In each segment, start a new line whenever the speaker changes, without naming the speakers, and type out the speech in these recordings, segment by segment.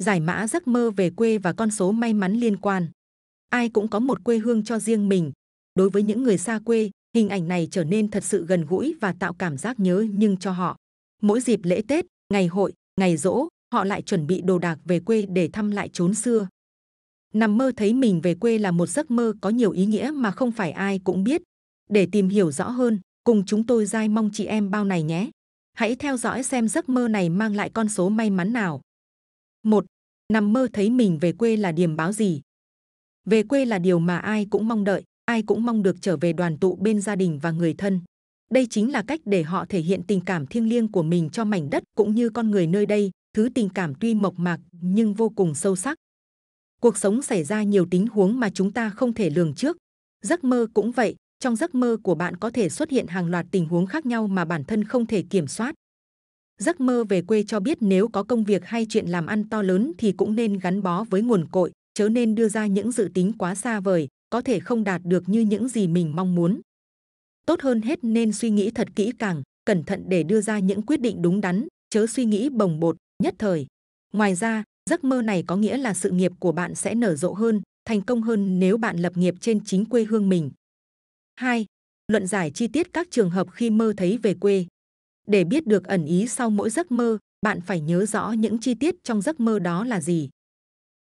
Giải mã giấc mơ về quê và con số may mắn liên quan. Ai cũng có một quê hương cho riêng mình. Đối với những người xa quê, hình ảnh này trở nên thật sự gần gũi và tạo cảm giác nhớ nhưng cho họ. Mỗi dịp lễ Tết, ngày hội, ngày rỗ, họ lại chuẩn bị đồ đạc về quê để thăm lại chốn xưa. Nằm mơ thấy mình về quê là một giấc mơ có nhiều ý nghĩa mà không phải ai cũng biết. Để tìm hiểu rõ hơn, cùng chúng tôi dai mong chị em bao này nhé. Hãy theo dõi xem giấc mơ này mang lại con số may mắn nào. 1. Nằm mơ thấy mình về quê là điềm báo gì? Về quê là điều mà ai cũng mong đợi, ai cũng mong được trở về đoàn tụ bên gia đình và người thân. Đây chính là cách để họ thể hiện tình cảm thiêng liêng của mình cho mảnh đất cũng như con người nơi đây, thứ tình cảm tuy mộc mạc nhưng vô cùng sâu sắc. Cuộc sống xảy ra nhiều tình huống mà chúng ta không thể lường trước. Giấc mơ cũng vậy, trong giấc mơ của bạn có thể xuất hiện hàng loạt tình huống khác nhau mà bản thân không thể kiểm soát. Giấc mơ về quê cho biết nếu có công việc hay chuyện làm ăn to lớn thì cũng nên gắn bó với nguồn cội, chớ nên đưa ra những dự tính quá xa vời, có thể không đạt được như những gì mình mong muốn. Tốt hơn hết nên suy nghĩ thật kỹ càng, cẩn thận để đưa ra những quyết định đúng đắn, chớ suy nghĩ bồng bột, nhất thời. Ngoài ra, giấc mơ này có nghĩa là sự nghiệp của bạn sẽ nở rộ hơn, thành công hơn nếu bạn lập nghiệp trên chính quê hương mình. 2. Luận giải chi tiết các trường hợp khi mơ thấy về quê. Để biết được ẩn ý sau mỗi giấc mơ, bạn phải nhớ rõ những chi tiết trong giấc mơ đó là gì.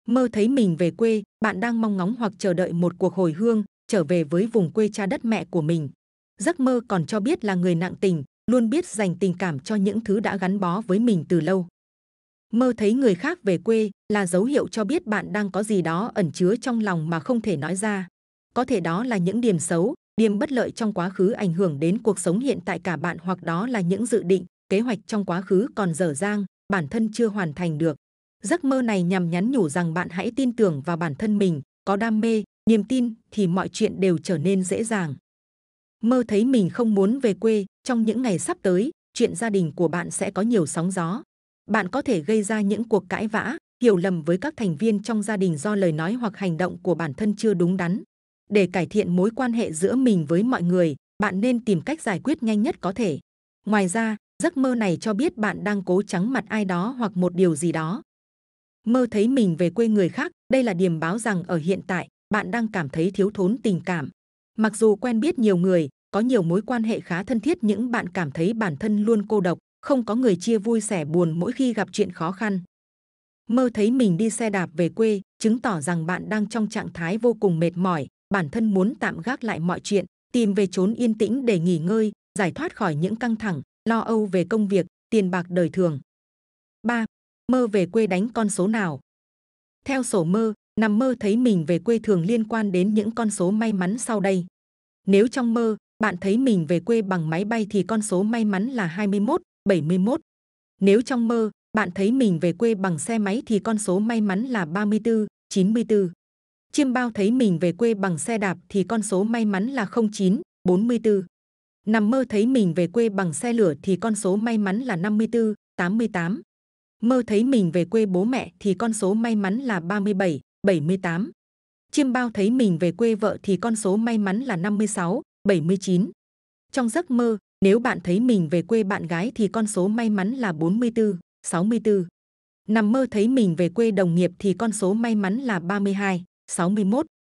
Mơ thấy mình về quê, bạn đang mong ngóng hoặc chờ đợi một cuộc hồi hương, trở về với vùng quê cha đất mẹ của mình. Giấc mơ còn cho biết là người nặng tình, luôn biết dành tình cảm cho những thứ đã gắn bó với mình từ lâu. Mơ thấy người khác về quê là dấu hiệu cho biết bạn đang có gì đó ẩn chứa trong lòng mà không thể nói ra. Có thể đó là những điểm xấu, điểm bất lợi trong quá khứ ảnh hưởng đến cuộc sống hiện tại cả bạn hoặc đó là những dự định, kế hoạch trong quá khứ còn dở dang, bản thân chưa hoàn thành được. Giấc mơ này nhằm nhắn nhủ rằng bạn hãy tin tưởng vào bản thân mình, có đam mê, niềm tin thì mọi chuyện đều trở nên dễ dàng. Mơ thấy mình không muốn về quê, trong những ngày sắp tới, chuyện gia đình của bạn sẽ có nhiều sóng gió. Bạn có thể gây ra những cuộc cãi vã, hiểu lầm với các thành viên trong gia đình do lời nói hoặc hành động của bản thân chưa đúng đắn. Để cải thiện mối quan hệ giữa mình với mọi người, bạn nên tìm cách giải quyết nhanh nhất có thể. Ngoài ra, giấc mơ này cho biết bạn đang cố trắng mặt ai đó hoặc một điều gì đó. Mơ thấy mình về quê người khác, đây là điềm báo rằng ở hiện tại, bạn đang cảm thấy thiếu thốn tình cảm. Mặc dù quen biết nhiều người, có nhiều mối quan hệ khá thân thiết những bạn cảm thấy bản thân luôn cô độc, không có người chia vui sẻ buồn mỗi khi gặp chuyện khó khăn. Mơ thấy mình đi xe đạp về quê, chứng tỏ rằng bạn đang trong trạng thái vô cùng mệt mỏi, bản thân muốn tạm gác lại mọi chuyện, tìm về chốn yên tĩnh để nghỉ ngơi, giải thoát khỏi những căng thẳng, lo âu về công việc, tiền bạc đời thường. 3. Mơ về quê đánh con số nào? Theo sổ mơ, nằm mơ thấy mình về quê thường liên quan đến những con số may mắn sau đây. Nếu trong mơ, bạn thấy mình về quê bằng máy bay thì con số may mắn là 21, 71. Nếu trong mơ, bạn thấy mình về quê bằng xe máy thì con số may mắn là 34, 94. Chiêm bao thấy mình về quê bằng xe đạp thì con số may mắn là 09, 44. Nằm mơ thấy mình về quê bằng xe lửa thì con số may mắn là 54, 88. Mơ thấy mình về quê bố mẹ thì con số may mắn là 37, 78. Chiêm bao thấy mình về quê vợ thì con số may mắn là 56, 79. Trong giấc mơ, nếu bạn thấy mình về quê bạn gái thì con số may mắn là 44, 64. Nằm mơ thấy mình về quê đồng nghiệp thì con số may mắn là 32, 61.